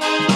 There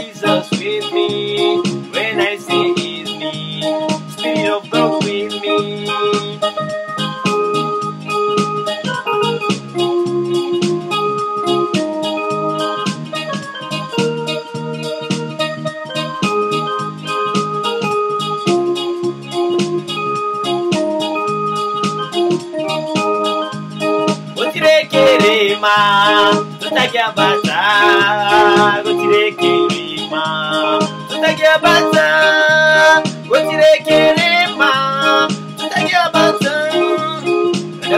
Jesus with me. When I say it's me, Spirit of God with me. Utirekerema, tutagyabata. Utirekerema,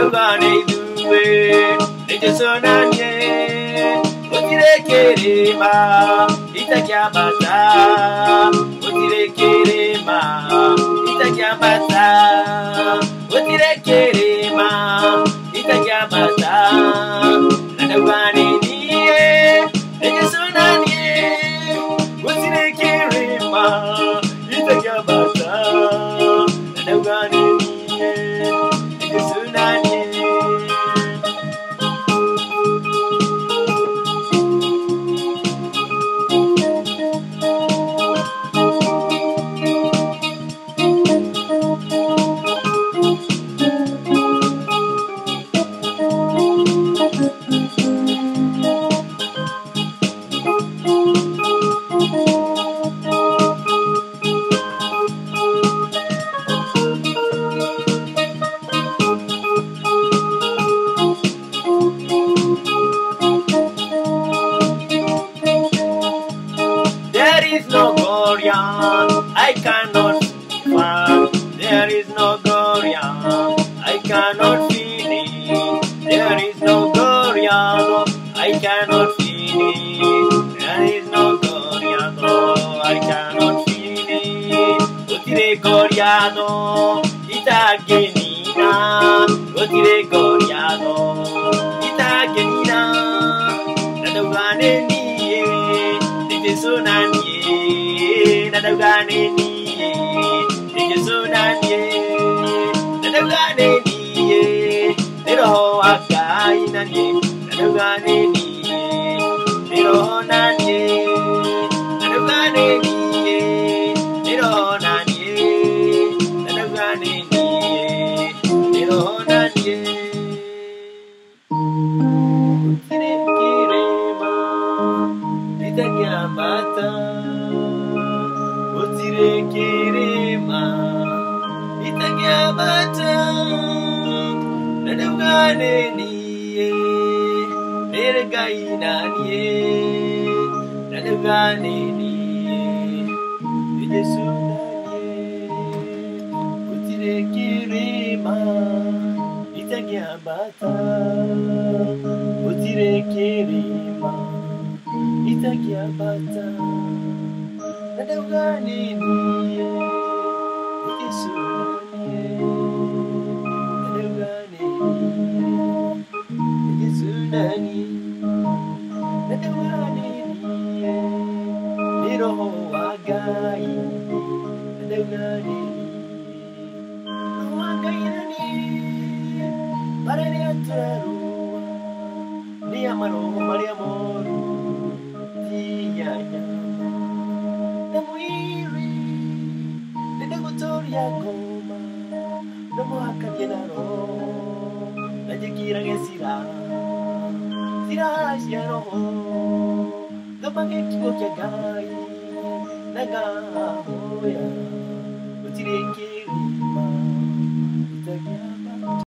Duwe, nejesonanye. Utirekerema, itagyabata. Utirekerema, itagyabata. Is no Gorian, I cannot find. There is no Gorian, I cannot finish. There is no Gorian, I cannot finish. There is no Gorian, I cannot finish. Utile Goriano, itagenina. Utile Goriano, nije sunanye. Nadawgane niye, nije sunanye. Nadawgane niye, niroho akai nanye. Nadawgane niye, niroho nanye. Nadawgane niye, niroho nanye. Nadawgane itagyambata. Utirekirema, itagyambata. Nadawgane niye, neregainanie. Nadawgane niye, nijesunanie. Utirekirema, itagyambata. Gai. Nadawgane niye. Maroho Maria Moro Yagoma No mo hakatye naro Najigira ge la, Sira la yaro ho Dopange kiko kya gai Naga hoya Uchire ke rima Itagya